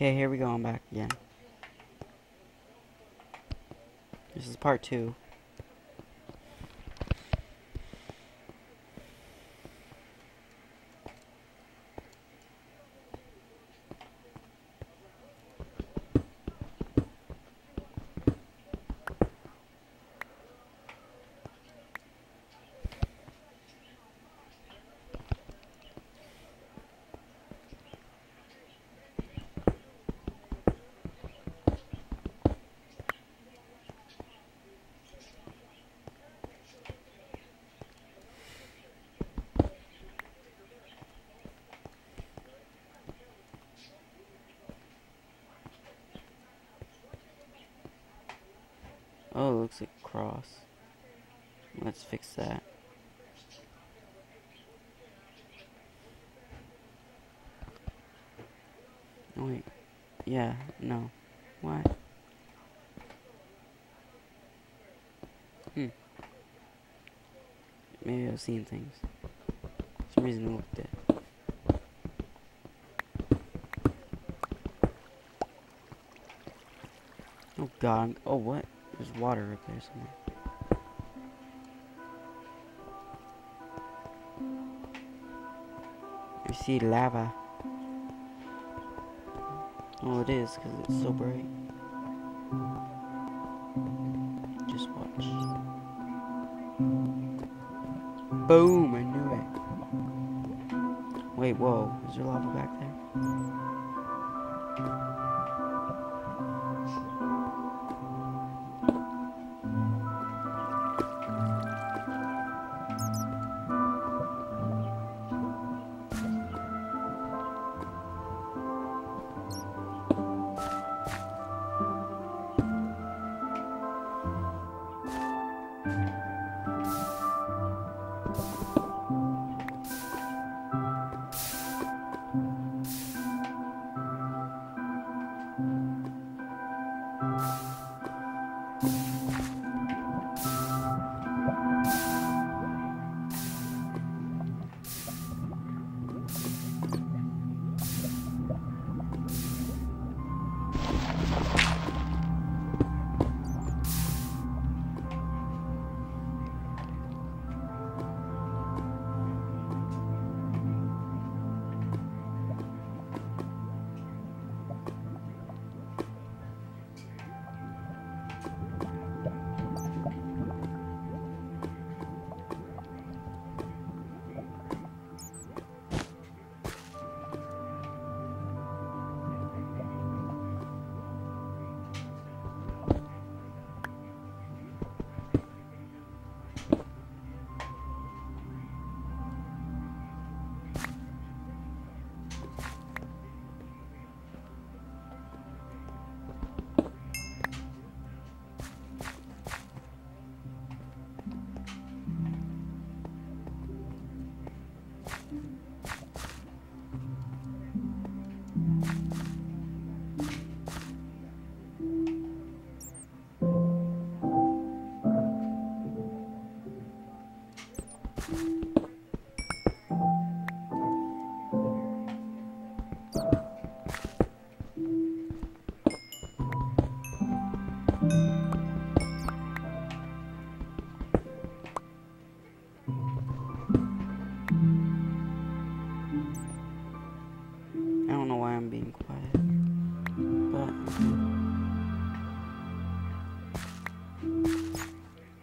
Okay, here we go. I'm back again. This is part two. Oh, it looks like cross. Let's fix that. Oh, wait. Yeah, no. Why? Hmm. Maybe I was seeing things. For some reason it looked dead. Oh god. Oh, what? There's water up there somewhere. I see lava. Oh, it is, because it's so bright. Just watch. Boom! I knew it. Wait, whoa. Is there lava back there?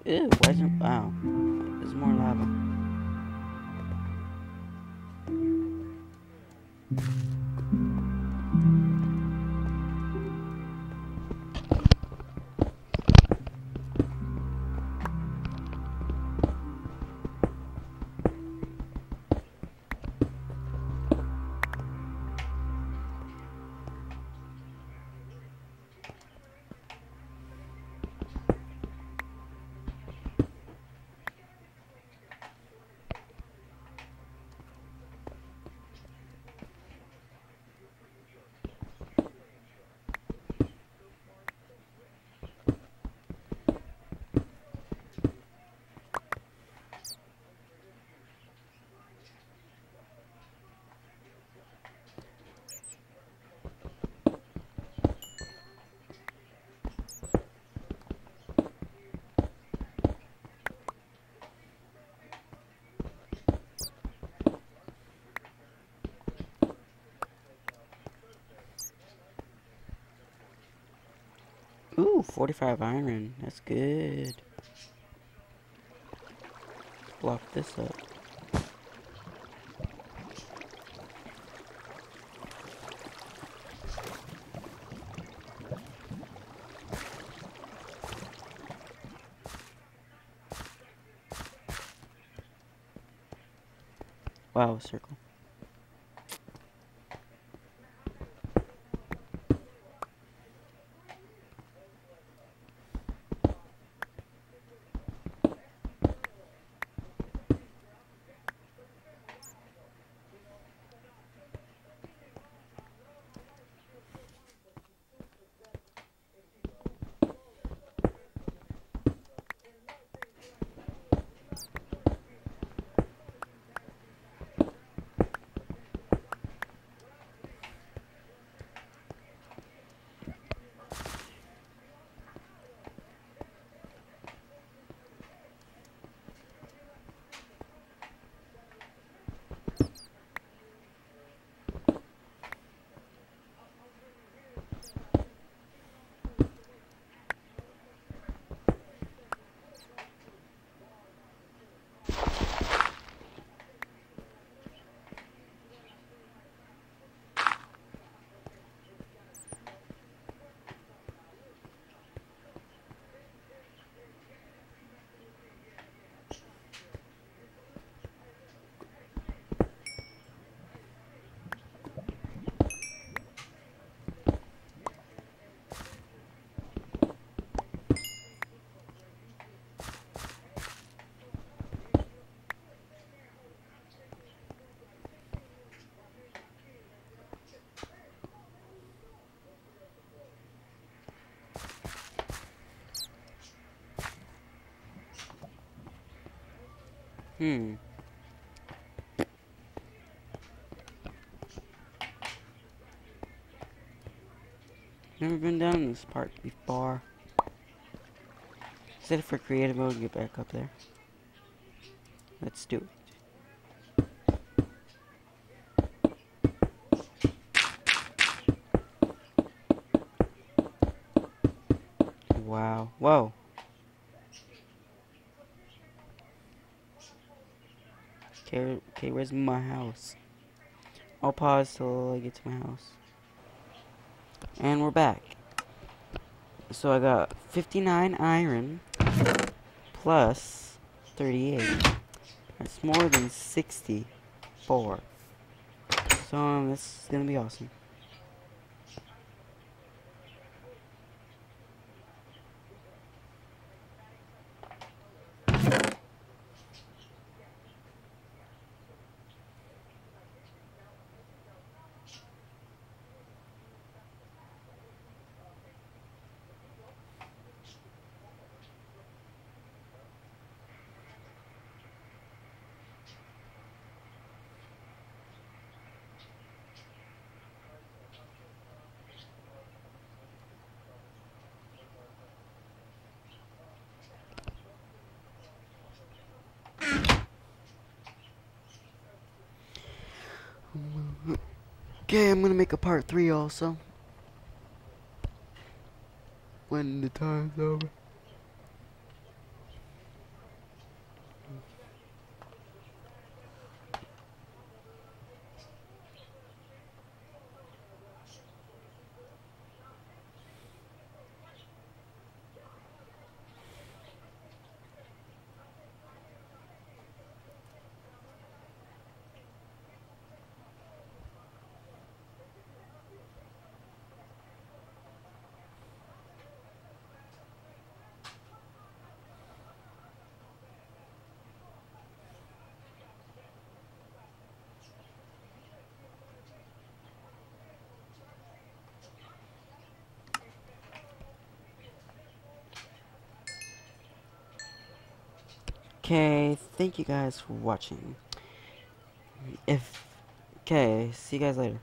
Ew, why isn't. Wow. There's more lava. Ooh, 45 iron. That's good. Block this up. Wow, circle. Hmm. Never been down this part before. Set it for creative mode, get back up there. Let's do it. Wow. Whoa. Okay, okay, where's my house? I'll pause till I get to my house. And we're back. So I got 59 iron plus 38. That's more than 64. So um, this is gonna be awesome. Okay, I'm gonna make a part three also. When the time's over. Okay, thank you guys for watching. If, okay, see you guys later.